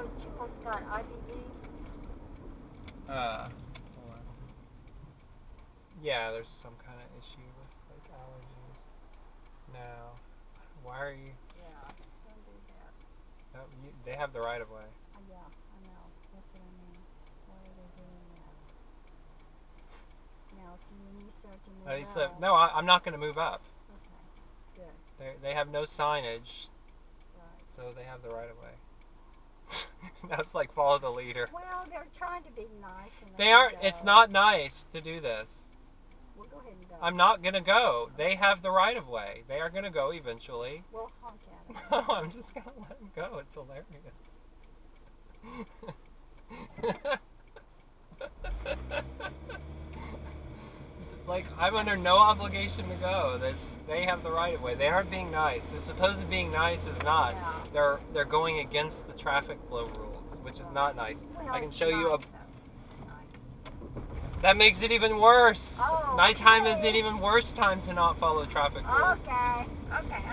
know Chico's got IBD? Uh, hold on. Yeah, there's some kind of issue with like allergies. No. Why are you? Yeah, don't do that. No, you they have the right of way. Uh, yeah, I know. That's what I mean. Why are they doing that? Now, can when you start to move Uh, he said, no, I, I'm not going to move up. Okay, good. They they have no signage, Right. so they have the right of way. That's like follow the leader. Well, they're trying to be nice. And They aren't. you It's not nice to do this. We'll go ahead and go. I'm not gonna go. They have the right of way. They are gonna go eventually. We'll honk at them. No, I'm just gonna let them go. It's hilarious. it's like I'm under no obligation to go. That's they have the right of way. They aren't being nice. It's supposed to being nice is not. Yeah. They're they're going against the traffic flow rules, which is not nice. Well, I can show you a nice, though. Nice. that makes it even worse. Oh, Nighttime is okay. an even worse time to not follow traffic rules. Okay. Okay.